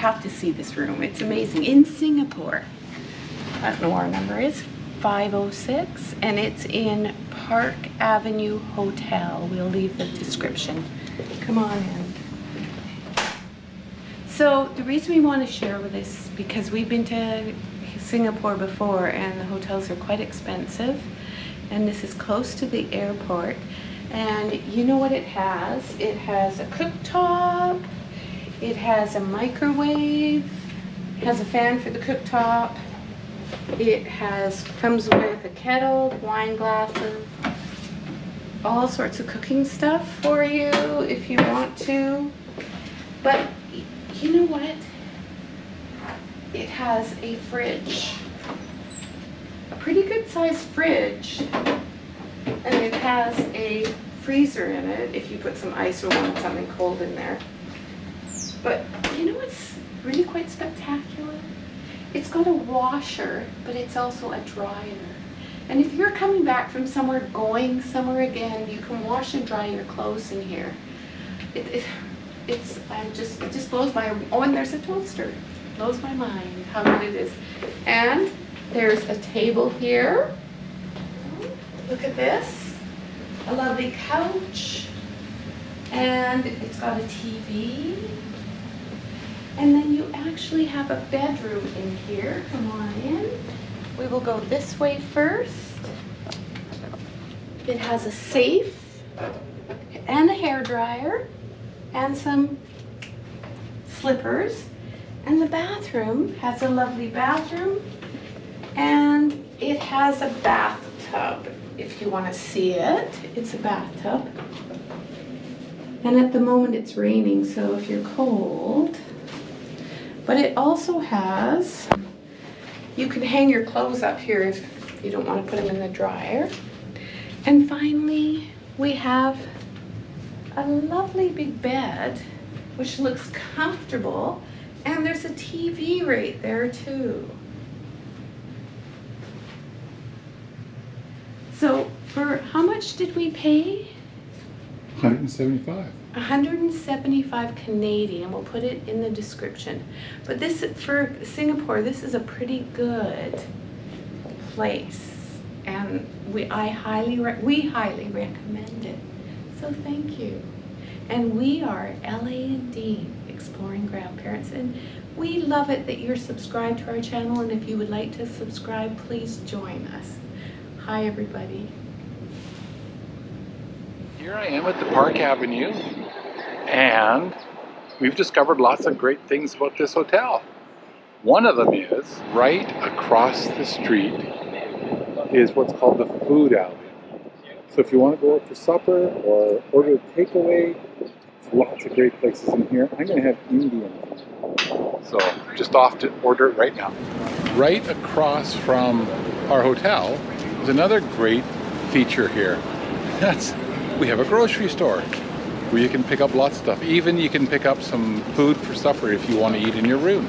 have to see this room. It's amazing. In Singapore. I don't know our number is. 506 and it's in Park Avenue Hotel. We'll leave the description. Come on in. So the reason we want to share with this because we've been to Singapore before and the hotels are quite expensive and this is close to the airport and you know what it has? It has a cooktop, it has a microwave, has a fan for the cooktop, it has comes with a kettle, wine glasses, all sorts of cooking stuff for you if you want to. But you know what? It has a fridge. A pretty good sized fridge. And it has a freezer in it if you put some ice or want something cold in there. But you know what's really quite spectacular? It's got a washer, but it's also a dryer. And if you're coming back from somewhere, going somewhere again, you can wash and dry your clothes in here. It, it, it's, I just, it just blows my, oh, and there's a toaster. Blows my mind how good it is. And there's a table here. Look at this. A lovely couch. And it's got a TV. And then you actually have a bedroom in here. Come on in. We will go this way first. It has a safe and a hair dryer and some slippers. And the bathroom has a lovely bathroom and it has a bathtub. If you want to see it, it's a bathtub. And at the moment it's raining, so if you're cold, but it also has, you can hang your clothes up here if you don't want to put them in the dryer. And finally, we have a lovely big bed, which looks comfortable. And there's a TV right there too. So for how much did we pay? 175. 175 Canadian. We'll put it in the description. But this for Singapore, this is a pretty good place, and we I highly we highly recommend it. So thank you. And we are LA and Dean Exploring Grandparents, and we love it that you're subscribed to our channel. And if you would like to subscribe, please join us. Hi, everybody. Here I am at the Park Avenue and we've discovered lots of great things about this hotel. One of them is right across the street is what's called the food alley. So if you want to go out for supper or order takeaway, lots of great places in here. I'm going to have Indian. So just off to order it right now. Right across from our hotel is another great feature here. That's we have a grocery store where you can pick up lots of stuff. Even you can pick up some food for supper if you want to eat in your room.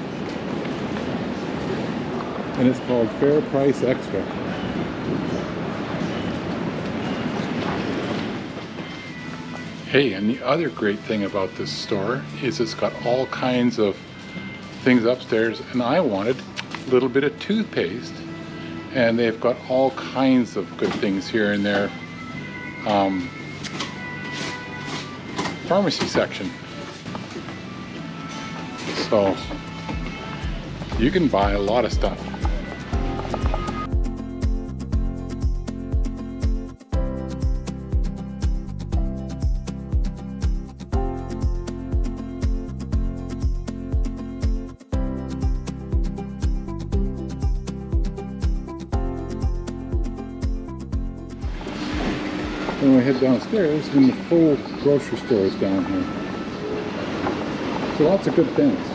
And it's called FairPrice Xtra. Hey, and the other great thing about this store is it's got all kinds of things upstairs and I wanted a little bit of toothpaste and they've got all kinds of good things here and there. Um, pharmacy section. So you can buy a lot of stuff. When we head downstairs, and the full grocery store is down here. So lots of good things.